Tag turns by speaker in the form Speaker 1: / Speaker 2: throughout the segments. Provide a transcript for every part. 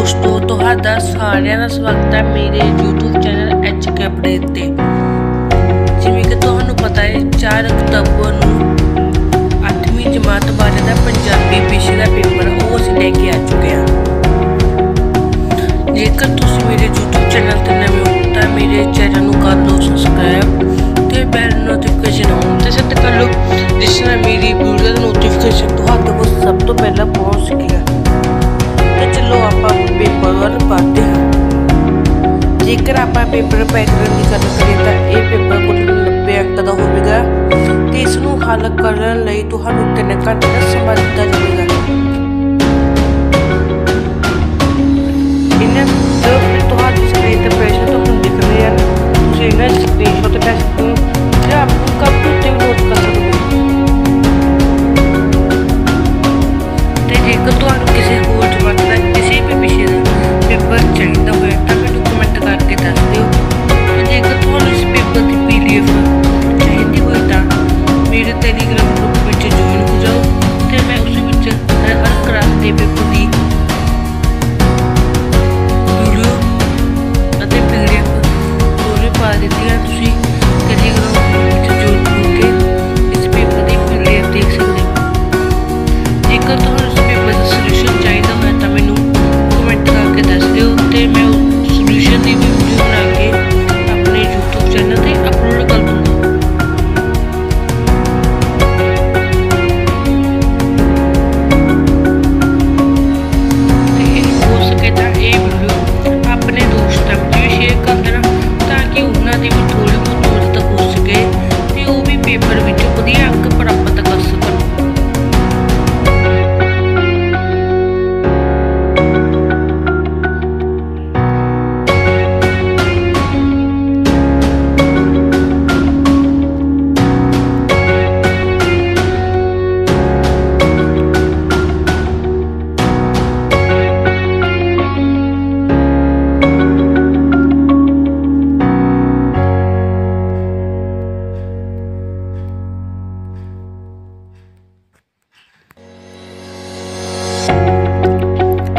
Speaker 1: ਦੋਸਤੋ, ਤੁਹਾਡਾ ਸਾਰਿਆਂ ਦਾ ਸਵਾਗਤ ਹੈ ਮੇਰੇ YouTube channel H K update ਤੇ। ਜਿਵੇਂ ਕਿ ਤੁਹਾਨੂੰ ਪਤਾ ਹੈ 4 ਅਕਤੂਬਰ ਨੂੰ 8ਵੀਂ ਜਮਾਤ ਬਾਰੇ ਦਾ ਪੰਜਾਬੀ ਵਿਸ਼ੇ ਦਾ ਪੇਪਰ ਉਹ ਅਸੀਂ ਲੈ ਕੇ ਆ ਚੁੱਕੇ ਹਾਂ। ਜੇਕਰ ਤੁਸੀਂ ਮੇਰੇ YouTube ਚੈਨਲ ਤੇ ਨਵੇਂ ਹੋ, ਤਾਂ ਮੇਰੇ ਚੈਨਲ ਨੂੰ ਕਰ ਲਓ ਸਬਸਕ੍ਰਾਈਬ ਤੇ ਬੈਲ ਨੋਟੀਫਿਕੇਸ਼ਨ ਆਨ ਤੇ ਸੈੱਟ ਕਰ ਲਓ, ਜਿਸ ਨਾਲ ਮੇਰੀ ਵੀਡੀਓ ਦਾ ਨੋਟੀਫਿਕੇਸ਼ਨ ਪੇਪਰ ਪੈਟਰਨ ਦੀ ਗੱਲ ਕਰੀਏ ਤਾਂ ਇਹ ਪੇਪਰ ਕੁੱਲ 90 ਦਾ ਹੋਵੇਗਾ ਤੇ ਇਸ ਨੂੰ ਹੱਲ ਕਰਨ ਲਈ ਤੁਹਾਨੂੰ ਤਿੰਨ ਘੰਟੇ ਦਾ ਸਮਾਂ ਦਿੱਤਾ ਜਾਵੇਗਾ।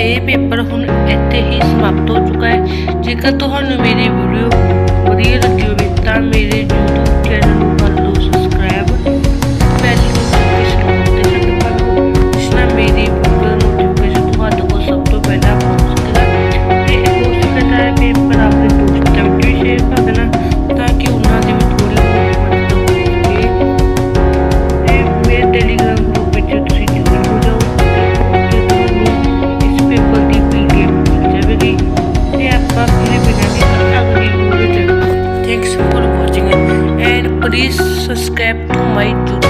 Speaker 1: ਇਹ ਪੇਪਰ ਹੁਣ ਇੱਥੇ ਹੀ ਸਮਾਪਤ ਹੋ ਚੁੱਕਾ ਹੈ। ਜੇਕਰ ਤੁਹਾਨੂੰ ਮੇਰੀ ਵੀਡੀਓ ਵਧੀਆ ਲੱਗੀ Por isso escrevo no meio do